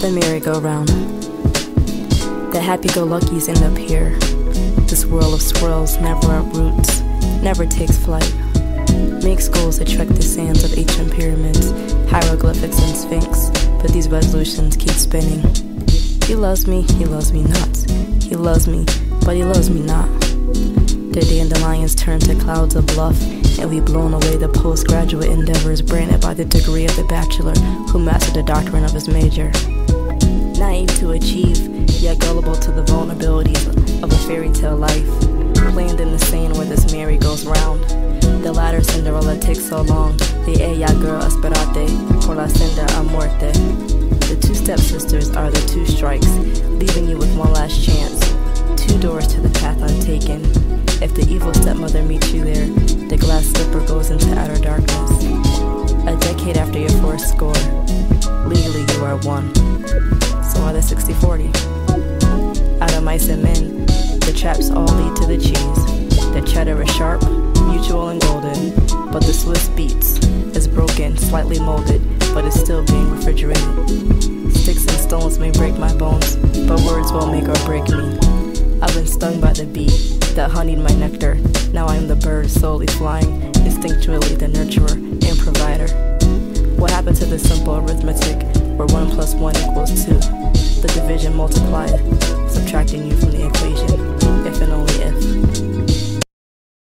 the merry-go-round. The happy-go-luckies end up here. This whirl of swirls never uproots, never takes flight. Makes goals that trek the sands of ancient pyramids, hieroglyphics, and sphinx, but these resolutions keep spinning. He loves me, he loves me not. He loves me, but he loves me not. The dandelions turn to clouds of bluff, and we blown away the postgraduate endeavors branded by the degree of the bachelor who mastered the doctrine of his major. Naive to achieve, yet gullible to the vulnerabilities of a fairy tale life. Planned in the scene where this merry goes round. The latter Cinderella takes so long. The ella girl esperate por la Cinder a muerte. The two stepsisters are the two strikes, leaving you with one last chance. Two doors to the path untaken. If the evil stepmother meets you there, the glass slipper goes into outer darkness. A decade after your fourth score, legally you are one. So the 60 40. Out of mice and men, the traps all lead to the cheese. The cheddar is sharp, mutual, and golden, but the Swiss beats is broken, slightly molded, but is still being refrigerated. Sticks and stones may break my bones, but words won't make or break me. I've been stung by the bee that honeyed my nectar. Now I am the bird slowly flying, instinctually the nurturer and provider. What happened to the simple arithmetic where 1 plus 1 equals 2? The multiplied, subtracting you from the equation,